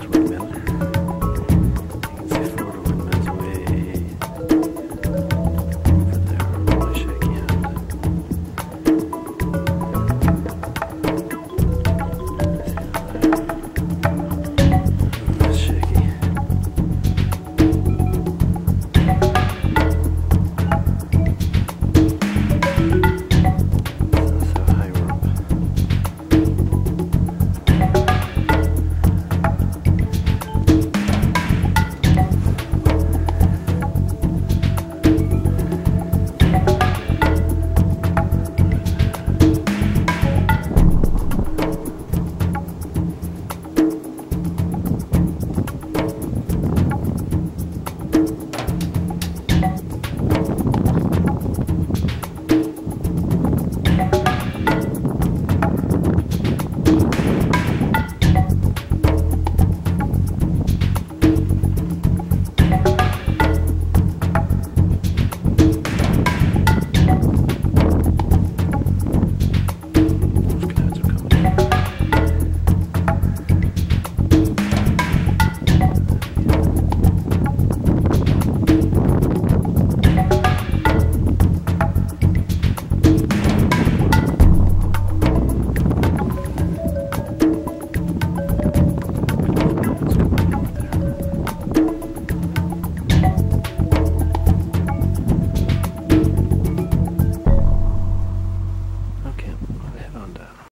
kadar.